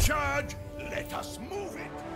charge, let us move it!